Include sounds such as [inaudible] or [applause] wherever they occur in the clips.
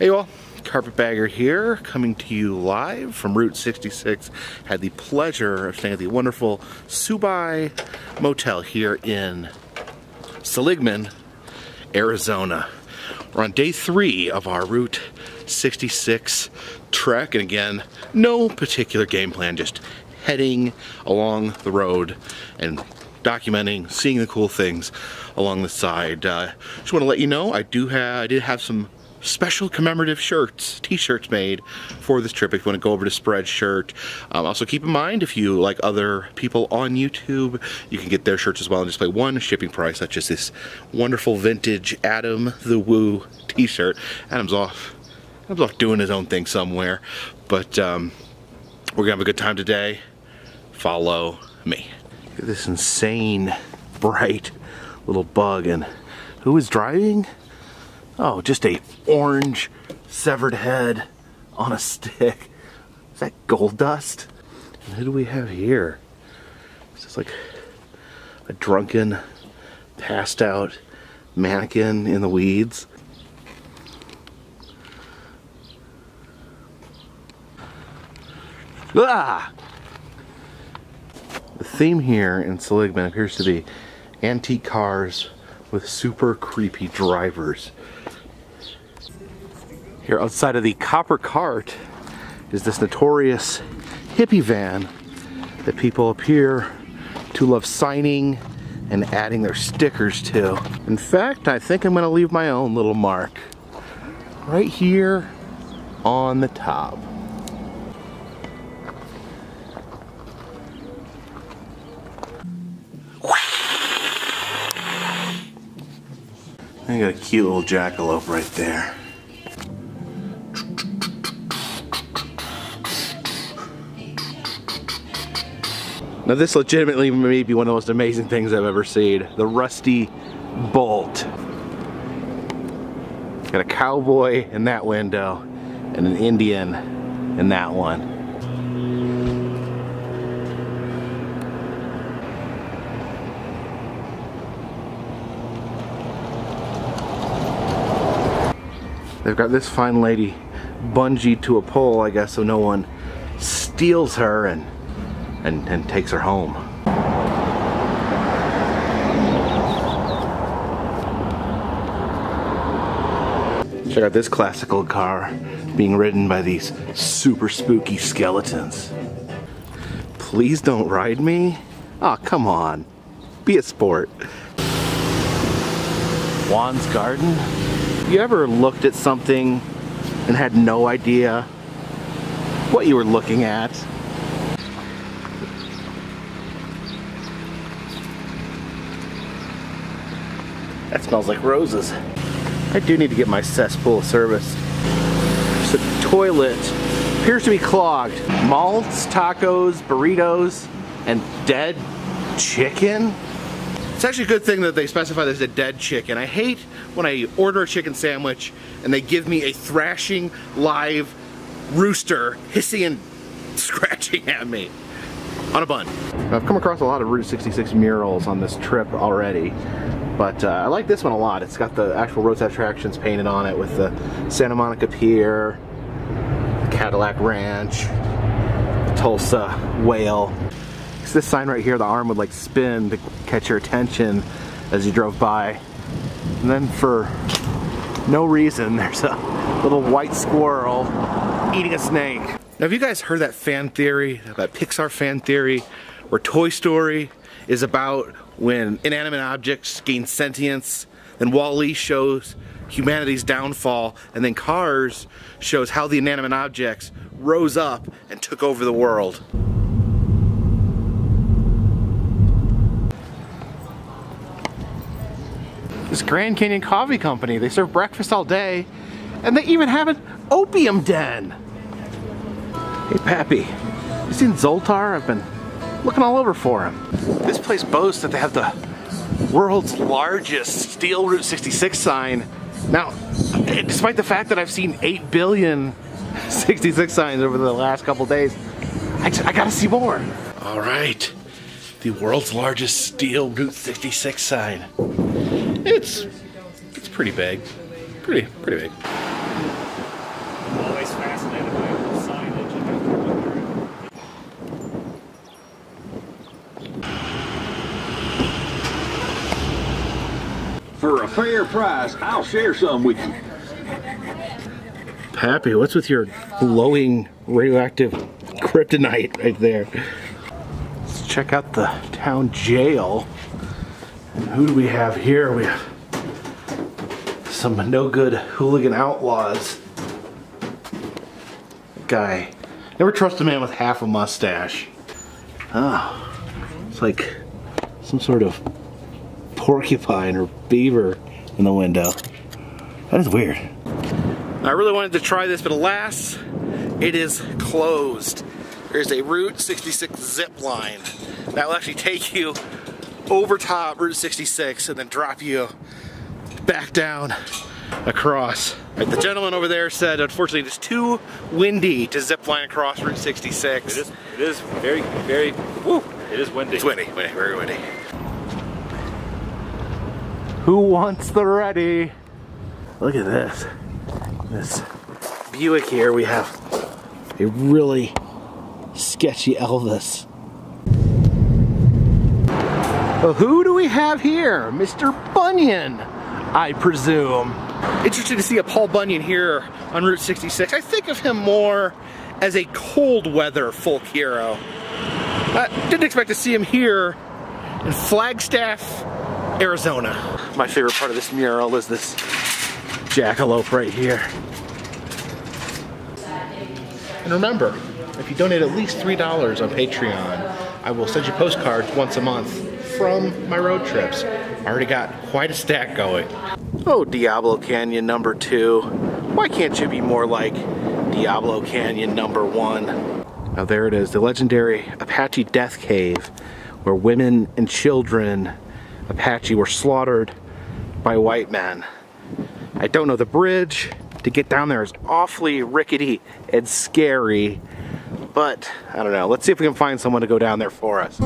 Hey you all, Carpetbagger here, coming to you live from Route 66. Had the pleasure of staying at the wonderful Supai Motel here in Seligman, Arizona. We're on day three of our Route 66 trek, and again, no particular game plan, just heading along the road and documenting, seeing the cool things along the side. Uh, just want to let you know, I do have, I did have some special commemorative shirts, t-shirts made for this trip if you want to go over to Spreadshirt. Um, also keep in mind if you like other people on YouTube, you can get their shirts as well and just pay one shipping price, such as this wonderful vintage Adam the Woo t-shirt. Adam's off, Adam's off doing his own thing somewhere, but um, we're gonna have a good time today. Follow me. Look at this insane, bright little bug and who is driving? Oh, just a orange severed head on a stick. Is that gold dust? And who do we have here? It's just like a drunken, passed out mannequin in the weeds. Ah! The theme here in Seligman appears to be antique cars with super creepy drivers. Here outside of the Copper Cart is this notorious hippie van that people appear to love signing and adding their stickers to. In fact, I think I'm gonna leave my own little mark right here on the top. I got a cute little jackalope right there. Now this legitimately may be one of the most amazing things I've ever seen. The Rusty Bolt. Got a cowboy in that window and an Indian in that one. They've got this fine lady bungee to a pole, I guess, so no one steals her and and, and takes her home. Check out this classical car being ridden by these super spooky skeletons. Please don't ride me? oh, come on. Be a sport. Juan's Garden? You ever looked at something and had no idea what you were looking at? That smells like roses. I do need to get my cesspool serviced. The toilet appears to be clogged. Malts, tacos, burritos, and dead chicken? It's actually a good thing that they specify there's a dead chicken. I hate when I order a chicken sandwich and they give me a thrashing live rooster hissing and [laughs] scratching at me on a bun. I've come across a lot of Route 66 murals on this trip already. But uh, I like this one a lot. It's got the actual roadside attractions painted on it with the Santa Monica Pier, Cadillac Ranch, Tulsa Whale. It's this sign right here, the arm would like spin to catch your attention as you drove by. And then for no reason, [laughs] there's a little white squirrel eating a snake. Now have you guys heard that fan theory, that Pixar fan theory, where Toy Story is about when inanimate objects gain sentience, then WALL-E shows humanity's downfall, and then Cars shows how the inanimate objects rose up and took over the world. This Grand Canyon Coffee Company, they serve breakfast all day, and they even have an opium den. Hey Pappy, you seen Zoltar? I've been looking all over for him. This place boasts that they have the world's largest steel Route 66 sign. Now, eh, despite the fact that I've seen 8 billion [laughs] 66 signs over the last couple days, I, I gotta see more. All right, the world's largest steel Route 66 sign. It's, it's pretty big, pretty, pretty big. For a fair price, I'll share some with you. Pappy, what's with your glowing radioactive kryptonite right there? Let's check out the town jail. And who do we have here? We have some no good hooligan outlaws. Guy. Never trust a man with half a mustache. Oh, it's like some sort of porcupine or beaver in the window. That is weird. I really wanted to try this, but alas, it is closed. There's a Route 66 zip line that will actually take you over top Route 66 and then drop you back down across. Right, the gentleman over there said, unfortunately, it's too windy to zip line across Route 66. It is, it is very, very, woo, it is windy. It's windy, windy, very windy. Who wants the ready? Look at this. This Buick here, we have a really sketchy Elvis. Well, who do we have here? Mr. Bunyan, I presume. Interesting to see a Paul Bunyan here on Route 66. I think of him more as a cold weather folk hero. I didn't expect to see him here in Flagstaff, Arizona. My favorite part of this mural is this jackalope right here. And remember, if you donate at least $3 on Patreon, I will send you postcards once a month from my road trips. I already got quite a stack going. Oh, Diablo Canyon number two. Why can't you be more like Diablo Canyon number one? Now there it is, the legendary Apache Death Cave, where women and children Apache were slaughtered by white men. I don't know the bridge to get down there is awfully rickety and scary, but I don't know. Let's see if we can find someone to go down there for us.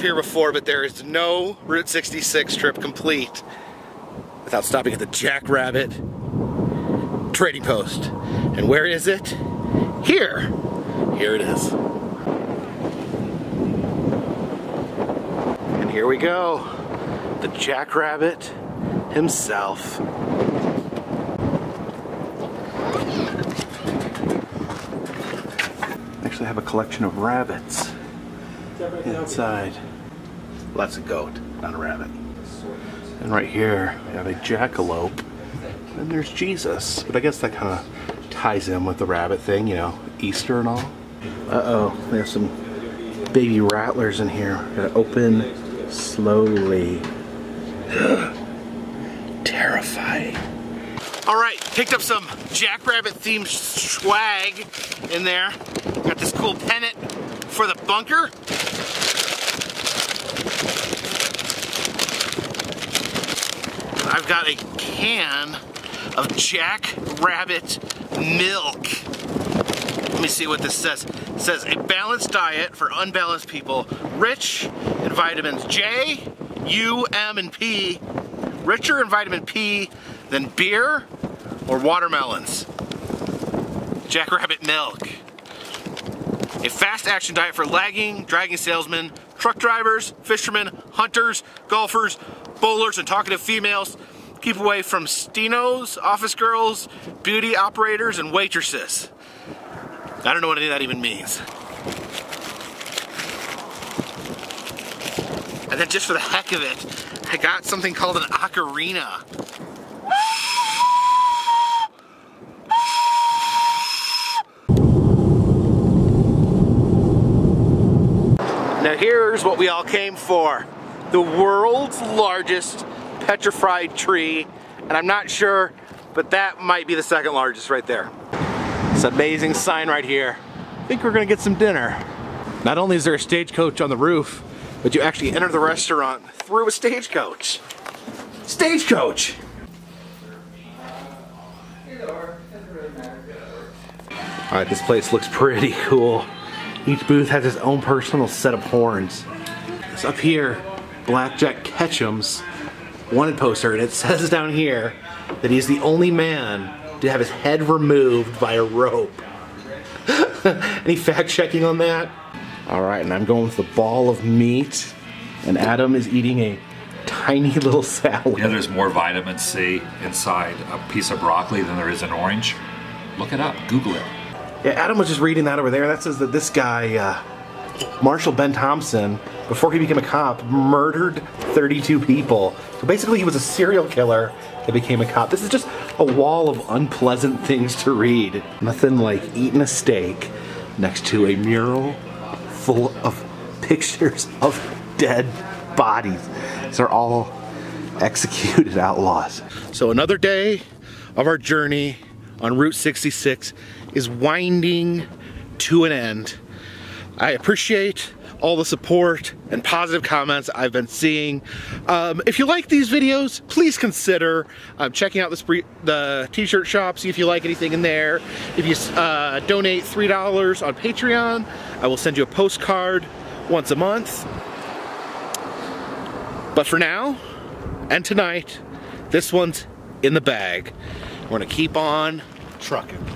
Here before, but there is no Route 66 trip complete without stopping at the Jackrabbit Trading Post. And where is it? Here. Here it is. And here we go. The Jackrabbit himself. I Actually have a collection of rabbits inside. Well, that's a goat, not a rabbit. And right here, we have a jackalope. And there's Jesus. But I guess that kind of ties in with the rabbit thing, you know, Easter and all. Uh-oh, there's some baby rattlers in here. Gotta open slowly. [gasps] Terrifying. All right, picked up some jackrabbit themed swag in there. Got this cool pennant for the bunker. I've got a can of Jackrabbit milk. Let me see what this says. It says a balanced diet for unbalanced people, rich in vitamins J, U, M, and P, richer in vitamin P than beer or watermelons. Jackrabbit milk. A fast action diet for lagging, dragging salesmen, truck drivers, fishermen, hunters, golfers, bowlers, and talkative females. Keep away from stenos, office girls, beauty operators, and waitresses. I don't know what any of that even means. And then just for the heck of it, I got something called an ocarina. Now here's what we all came for. The world's largest petrified tree. And I'm not sure, but that might be the second largest right there. It's an amazing sign right here. I think we're gonna get some dinner. Not only is there a stagecoach on the roof, but you actually enter the restaurant through a stagecoach. Stagecoach! All right, this place looks pretty [laughs] cool. Each booth has its own personal set of horns. It's up here, Blackjack Ketchum's wanted poster, and it [laughs] says down here that he's the only man to have his head removed by a rope. [laughs] Any fact checking on that? All right, and I'm going with the ball of meat, and Adam is eating a tiny little salad. You know, there's more vitamin C inside a piece of broccoli than there is in orange. Look it up. Google it. Yeah, Adam was just reading that over there. That says that this guy, uh, Marshall Ben Thompson, before he became a cop, murdered 32 people. So basically, he was a serial killer that became a cop. This is just a wall of unpleasant things to read. Nothing like eating a steak next to a mural full of [laughs] pictures of dead bodies. These are all executed outlaws. So another day of our journey on Route 66 is winding to an end. I appreciate all the support and positive comments I've been seeing. Um, if you like these videos, please consider um, checking out the, t-shirt shop, see if you like anything in there. If you uh, donate $3 on Patreon, I will send you a postcard once a month. But for now, and tonight, this one's in the bag. We're gonna keep on trucking.